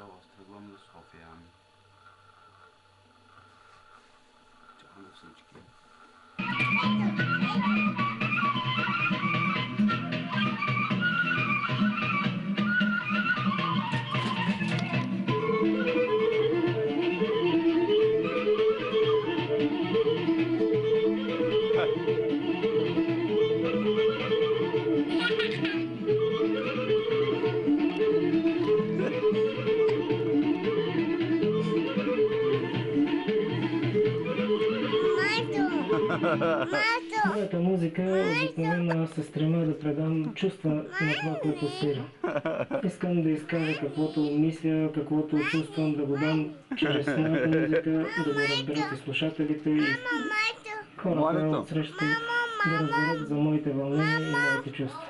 aus Tagomme sofern. Janusnički. Thank you. Моята музика обикновено се стремя да предам чувства на това, което свиря. Искам да изкажа каквото мисля, каквото чувствам, да го дам чрез моята музика, да го разберат и слушателите и хората Малето. от среща да разберат за моите вълнения и моите чувства.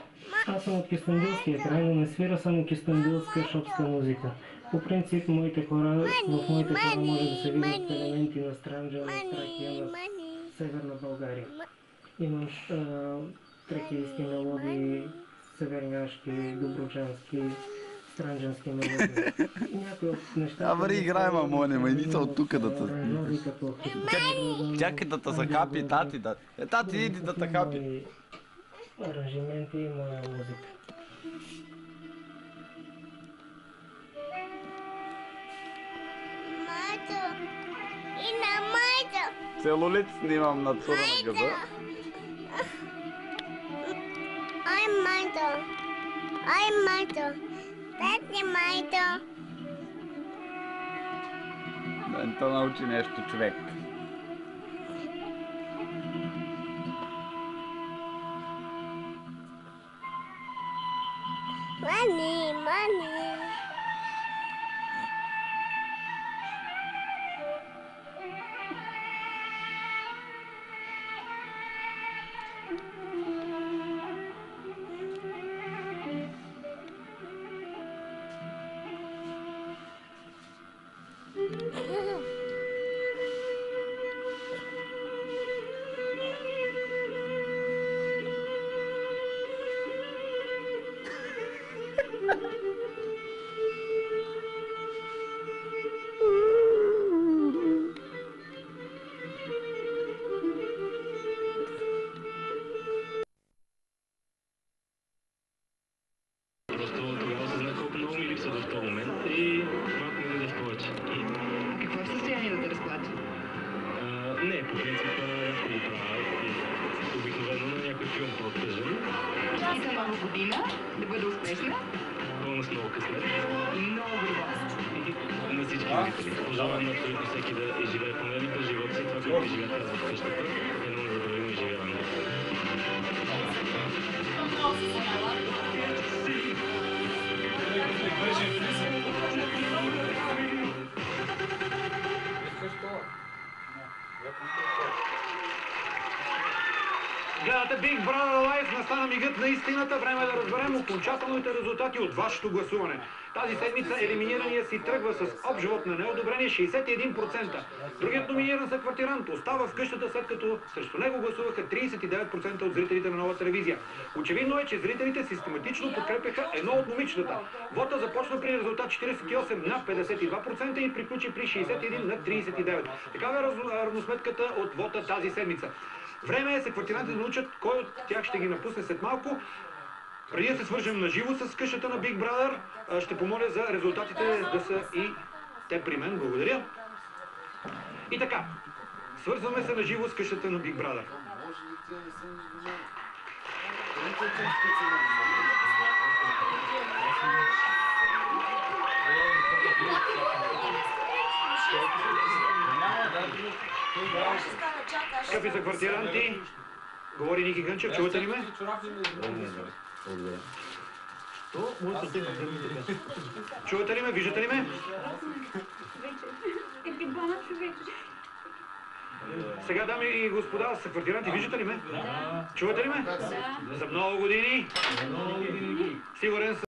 Аз съм от Кистандилския край, но не свира само кистандилска шопска музика. По принцип, моите хора, в моите хора може да се видят елементи на Странджа, на Тракия, на Северна България. Имаш тракийски мелодии, северняшки, добруджански, странджански мелодии. Някои от нещата... А, бъде, играй, мамоне, ма и ница от тука да те- Чакай да те закапи тати, да. Е, тати, иди да те капи. мои Аранжименти и моя музика. майто! Целулит снимам на цура на газа. Ай, майто! Ай, майто! Дайте майто! Да не те научи Не, по принцип. И Обикновено на някой филм по-тъжен, И за нова година да бъде успешна пълна с много късмет. много. И на всички зрители. Пожелавам абсолютно всеки да изживее поне един път живота си, това, което изживях аз в къщата. Yep, Гледате Big Brother Live, настана мигът на истината. Време е да разберем окончателните резултати от вашето гласуване. Тази седмица елиминирания си тръгва с общ живот на неодобрение 61%. Другият номиниран за квартирант остава в къщата след като срещу него гласуваха 39% от зрителите на нова телевизия. Очевидно е, че зрителите систематично подкрепяха едно от момичетата. Вота започна при резултат 48 на 52% и приключи при 61 на 39. Такава е равносметката от вота тази седмица. Време е секвартирантите да научат кой от тях ще ги напусне след малко. Преди да се свържем на живо с къщата на Big Brother, ще помоля за резултатите да са и те при мен. Благодаря. И така, свързваме се на живо с къщата на Big Brother. Скъпи са квартиранти, говори Ники Гънчев, чувате ли ме? Чувате ли ме? Виждате ли ме? Сега, дами и господа, са квартиранти, виждате ли ме? Чувате ли ме? За много години. Сигурен съм.